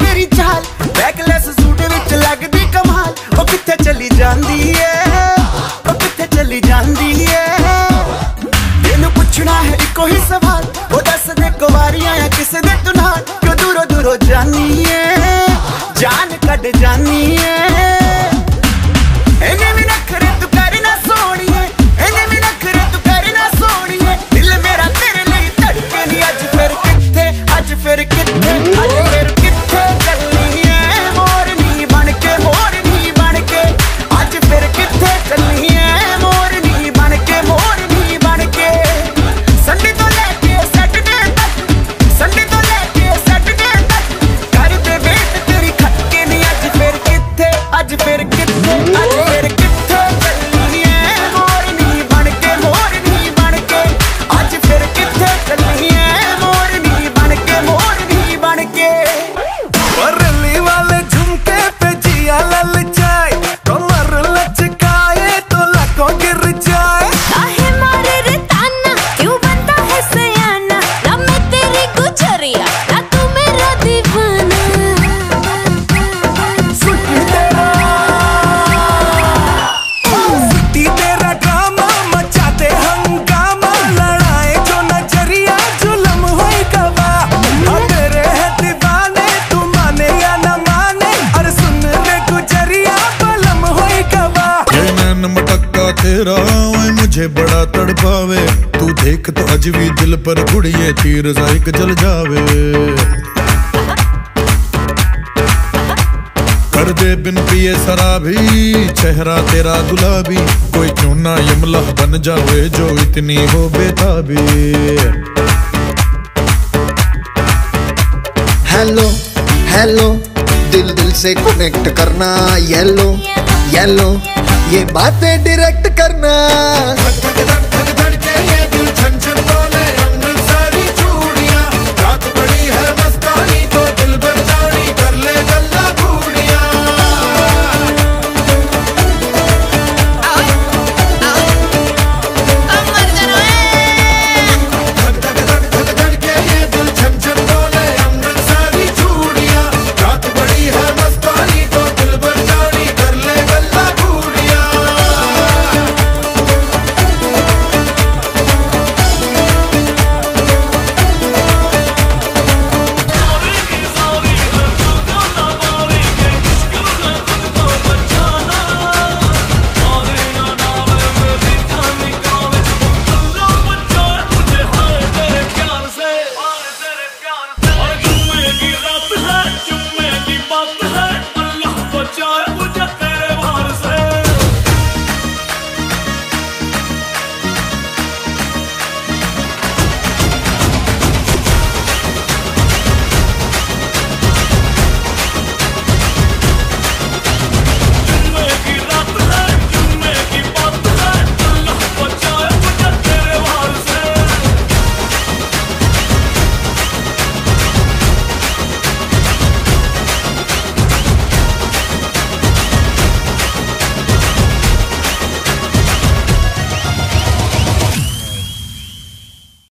ਤੇਰੀ ਕਮਾਲ। ਉਹ ਕਿੱਥੇ ਚਲੀ ਜਾਂਦੀ ਏ? ਉਹ ਕਿੱਥੇ ਚਲੀ ਜਾਂਦੀ ਏ? ਤੈਨੂੰ ਪੁੱਛਣਾ ਹੈ ਇੱਕੋ ਸਵਾਲ। ਉਹ ਦੱਸ ਦੇ ਕਿਸੇ ਦੇ ਤੂੰ ਨਾਲ। ਦੂਰੋਂ ਦੂਰੋਂ ਜਾਨੀ ਏ? ਜਾਨ ਕੱਢ ਜਾਨੀ ਏ। तेरा आवे मुझे बड़ा तड़पावे। तू देख तो अज भी दिल पर गुड़िए तीर जायक जल जावे। कर दे बिन पिए शराबी चेहरा तेरा गुलाबी। कोई क्यों ना यमला बन जावे जो इतनी हो बेताबी। हेलो हेलो दिल दिल से कनेक्ट करना येलो येलो, येलो ये बातें डायरेक्ट करना।